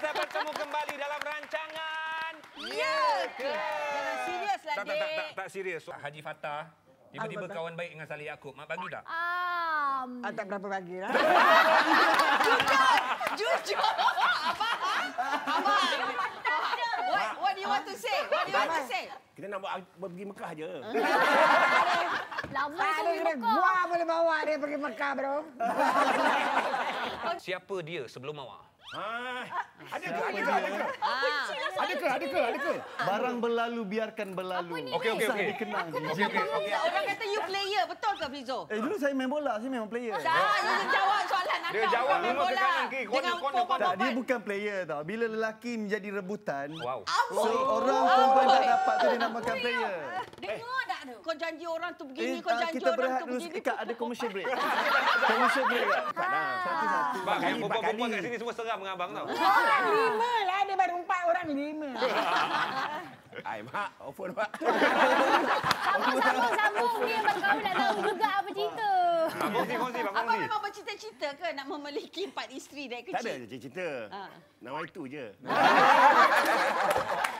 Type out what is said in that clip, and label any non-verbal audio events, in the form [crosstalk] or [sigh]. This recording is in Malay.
kita bertemu kembali dalam rancangan Ya ke? Jangan serius lah, Tak, tak, tak, tak, serius. Haji Fatah, tiba-tiba kawan baik dengan Salih Yaakob. Mak bagi tak? Um, Ah, tak berapa bagi lah. Jujur. Abang. Abang. What, what do you want to say? What do you want to say? Kita nak buat pergi Mekah je. lama Tak tu ada kena Mekah. gua boleh bawa dia pergi Mekah, bro. Siapa dia sebelum Mawar? Ha, ada ke? Ada ke? Ada ke? Ah. Ada ke? Ada ke? Ada ke? Barang berlalu biarkan berlalu. Okey, okey, okey. dikenang. Okey, okey, okey. Orang kata you player, betul ke Fizo? Eh dulu saya main bola, saya memang player. Tak, you jawab soalan akak. Dia jawab Main ke bola. kanan, kiri. Corner, Dengan corner, corner. Tak, dia bukan player tau. Bila lelaki menjadi rebutan, Wow. so orang perempuan tak dapat tu dinamakan player. Dengar tak tu? Kau janji orang tu begini, Eh, kau ah, janji kita orang berehat tu dulu begini. sekekat ada commercial break. [laughs] commercial break tak? Satu-satu. Bang, yang perempuan-perempuan kat sini semua seram dengan abang tau. Orang lima orang lima. [laughs] Ai, mak. Open, mak. Sambung, sambung. Dia bakal nak tahu juga apa cerita. Bang, kongsi, kongsi, bang, Abang kongsi. memang bercita-cita ke nak memiliki empat isteri dari Tak ada kecil? cerita. Ha. Nama itu je. [laughs]